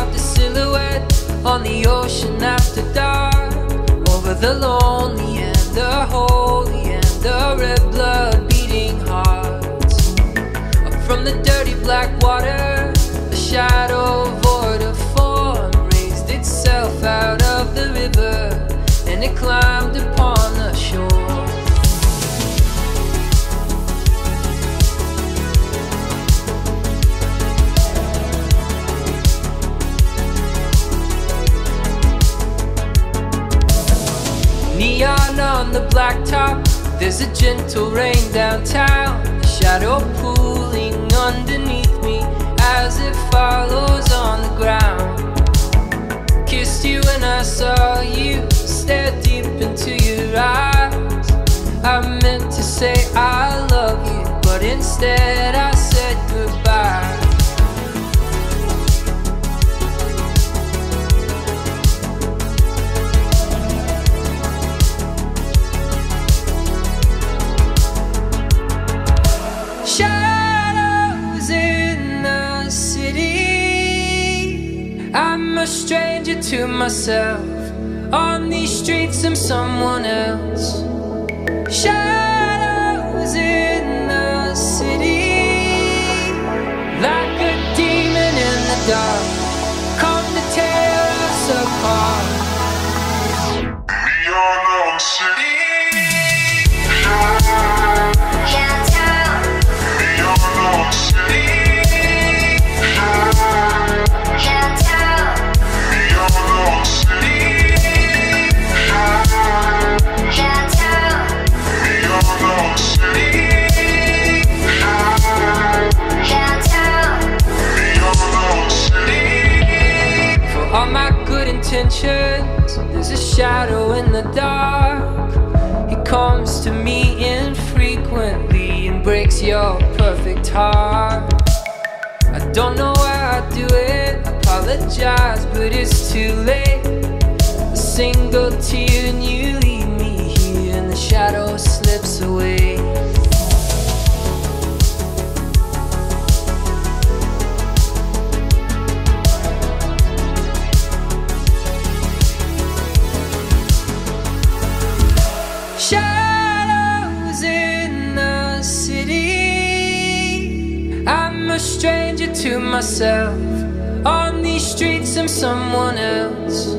a silhouette on the ocean after dark. Over the lonely and the holy and the red blood beating hearts. Up from the dirty black water, the shadow void of form raised itself out of the river and it climbed on the blacktop, there's a gentle rain downtown. The shadow pooling underneath me as it follows on the ground. Kissed you when I saw you, stared deep into your eyes. I meant to say I love you, but instead I said goodbye. A stranger to myself. On these streets, I'm someone else. Shadows there's a shadow in the dark. He comes to me infrequently and breaks your perfect heart. I don't know why I do it, I apologize, but it's too late. A single tear and you leave me here, and the shadow slips away. Stranger to myself. On these streets, I'm someone else.